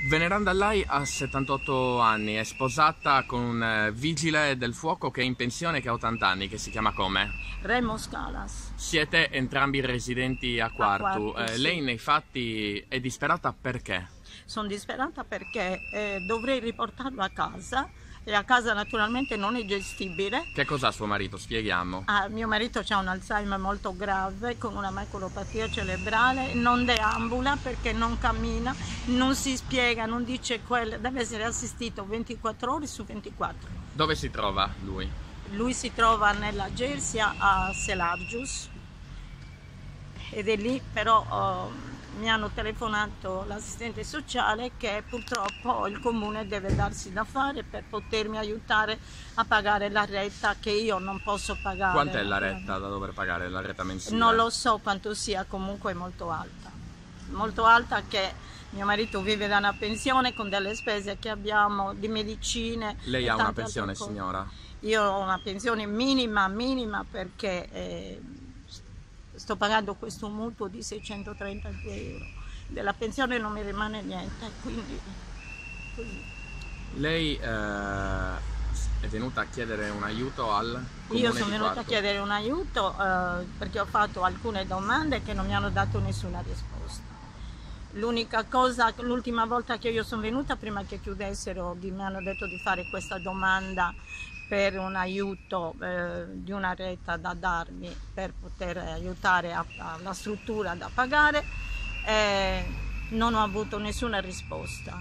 Veneranda Lai ha 78 anni, è sposata con un eh, vigile del fuoco che è in pensione che ha 80 anni, che si chiama come? Remo Scalas. Siete entrambi residenti a Quartu. Quartu, Eh, sì. Lei nei fatti è disperata perché? Sono disperata perché eh, dovrei riportarlo a casa e a casa naturalmente non è gestibile. Che cos'ha suo marito? Spieghiamo. Ah, mio marito ha un Alzheimer molto grave con una maculopatia cerebrale, non deambula perché non cammina, non si spiega, non dice quello, deve essere assistito 24 ore su 24. Dove si trova lui? Lui si trova nella Gersia a Selargius ed è lì però oh, mi hanno telefonato l'assistente sociale che purtroppo il comune deve darsi da fare per potermi aiutare a pagare la retta che io non posso pagare. Quant'è la retta da dover pagare, la retta mensile? Non lo so quanto sia, comunque è molto alta. Molto alta che mio marito vive da una pensione con delle spese che abbiamo di medicine. Lei ha una pensione, signora? Io ho una pensione minima, minima perché eh, sto pagando questo mutuo di 632 euro. Della pensione non mi rimane niente, quindi così. Lei eh, è venuta a chiedere un aiuto al comune Io sono venuta a chiedere un aiuto eh, perché ho fatto alcune domande che non mi hanno dato nessuna risposta. L'unica cosa, l'ultima volta che io sono venuta, prima che chiudessero, mi hanno detto di fare questa domanda per un aiuto eh, di una retta da darmi per poter aiutare a- a- la struttura da pagare, eh, non ho avuto nessuna risposta.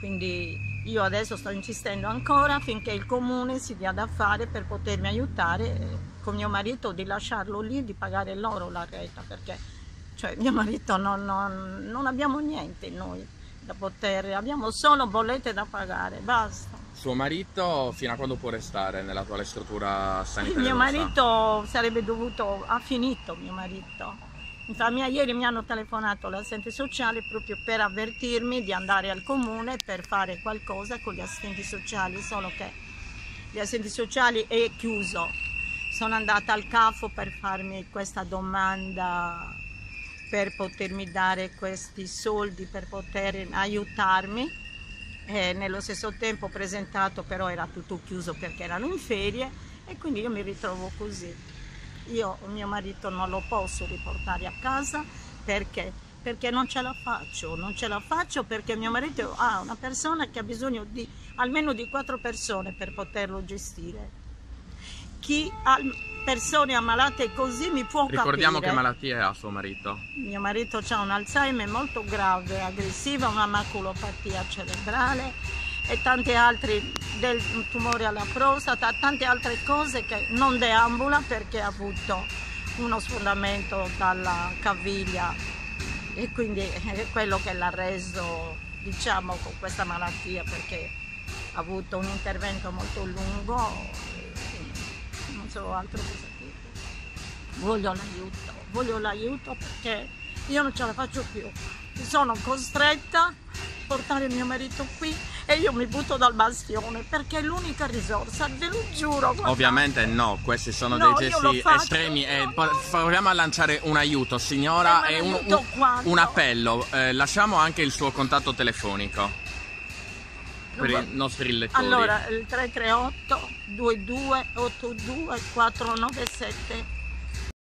Quindi io adesso sto insistendo ancora finché il comune si dia da fare per potermi aiutare eh, con mio marito di lasciarlo lì di pagare loro la retta perché cioè, mio marito non, non- non abbiamo niente noi da poter, abbiamo solo bollette da pagare, basta. Suo marito fino a quando può restare nell'attuale struttura sanitaria? mio marito sarebbe dovuto, ha finito mio marito. Infatti mia- ieri mi hanno telefonato l'assistente sociale proprio per avvertirmi di andare al comune per fare qualcosa con gli assistenti sociali, solo che gli assistenti sociali è chiuso. Sono andata al CAFO per farmi questa domanda per potermi dare questi soldi, per poter aiutarmi. E nello stesso tempo presentato, però era tutto chiuso perché erano in ferie e quindi io mi ritrovo così. Io mio marito non lo posso riportare a casa perché? Perché non ce la faccio, non ce la faccio perché mio marito ha una persona che ha bisogno di almeno di quattro persone per poterlo gestire. Chi ha persone ammalate così mi può Ricordiamo capire. che malattie ha suo marito. Mio marito ha un Alzheimer molto grave, aggressiva, una maculopatia cerebrale e tante altre, del tumore alla prostata, tante altre cose che non deambula perché ha avuto uno sfondamento dalla caviglia e quindi è quello che l'ha reso, diciamo, con questa malattia perché ha avuto un intervento molto lungo so altro cosa dire. Voglio l'aiuto, voglio l'aiuto perché io non ce la faccio più. Sono costretta a portare mio marito qui e io mi butto dal bastione perché è l'unica risorsa, ve lo giuro. guardate. Ovviamente no, questi sono No, dei gesti estremi no, po- no. proviamo a lanciare un aiuto signora Eh, e un, un- un appello. Eh, lasciamo anche il suo contatto telefonico per i nostri lettori. Allora, il 338 2282 497